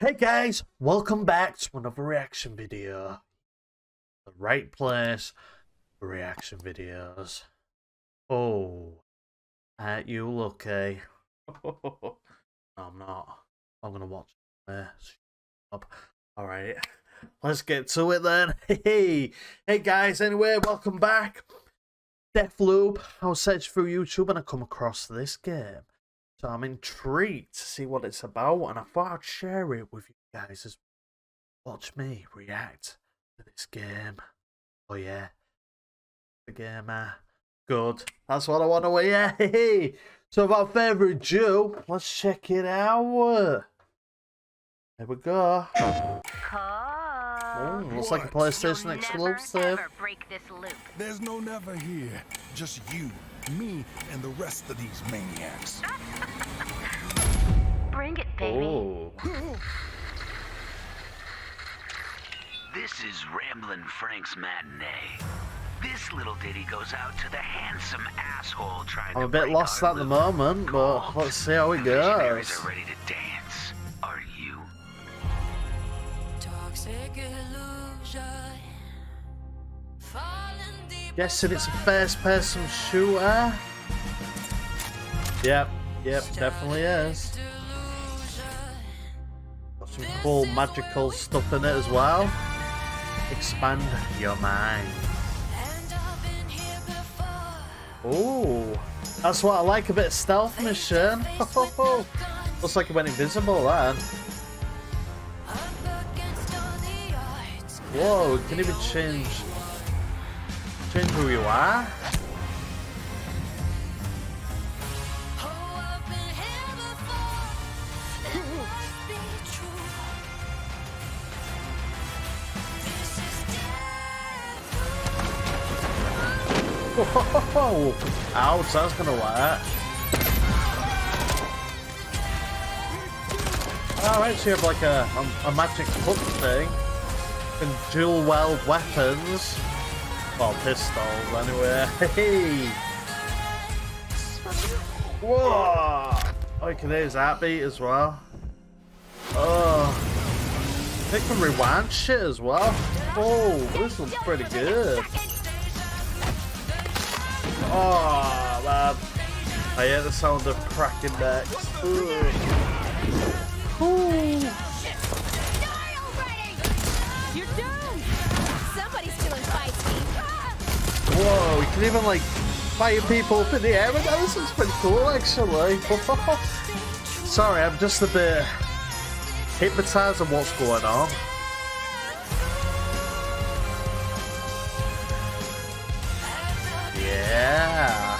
Hey guys, welcome back to another reaction video. The right place for reaction videos. Oh, aren't you lucky? no, I'm not. I'm gonna watch this. Alright, let's get to it then. Hey, hey guys, anyway, welcome back. Deathloop, I was searching through YouTube and I come across this game. So I'm intrigued to see what it's about, and I thought I'd share it with you guys as watch me react to this game. Oh yeah, the game, uh, good. That's what I want to hear. Hey, so without further ado, let's check it out. There we go. Oh, looks like a PlayStation exclusive. There's no never here. Just you, me, and the rest of these maniacs. Bring it, baby. Oh. This is Ramblin' Frank's matinee. This little ditty goes out to the handsome asshole trying I'm to a bit lost at the loop. moment, but let's see how it The goes. are ready to dance. Are you? Toxic illusion. Falling deep Guessing it's a first person shooter. Yep, yep, definitely is. Got some cool magical stuff in it as well. Expand your mind. Oh, that's what I like, a bit of stealth mission. Looks like it went invisible then. Whoa, can even change who you are? Ouch, that's gonna work. Alright, so you have like a, a, a magic hook thing. And dual wield weapons. Pistols anyway. Hey! Whoa! Oh, you can hear his heartbeat as well. Oh. They can rewind shit as well. Oh, this looks pretty good. Oh, man. I hear the sound of cracking necks. Ugh. Ooh. Can even like fire people up in the air with that. This looks pretty cool actually. Sorry, I'm just a bit hypnotized on what's going on. Yeah.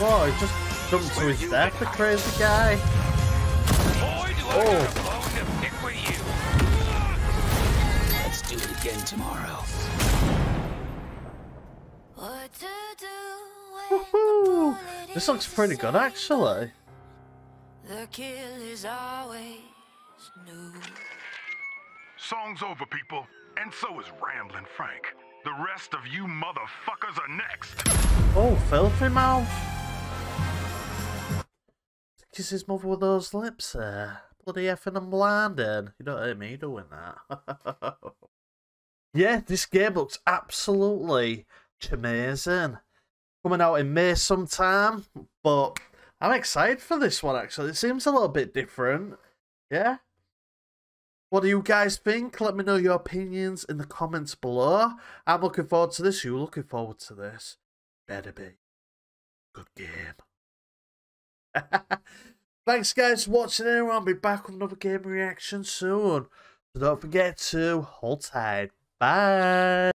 Whoa, he just jumped to his death, the crazy guy. Boy, do I Oh. Again tomorrow. What to do Woohoo! This looks pretty good actually. The kill is always new. Song's over, people. And so is Ramblin' Frank. The rest of you motherfuckers are next. Oh, filthy mouth. Kiss his mother with those lips there. Bloody effing and blinded. You don't hurt me doing that. yeah, this game looks absolutely amazing. Coming out in May sometime, but I'm excited for this one actually. It seems a little bit different. Yeah. What do you guys think? Let me know your opinions in the comments below. I'm looking forward to this. You looking forward to this? Better be. Good game. Thanks guys for watching anyway. I'll be back with another game reaction soon. So don't forget to hold tight. Bye.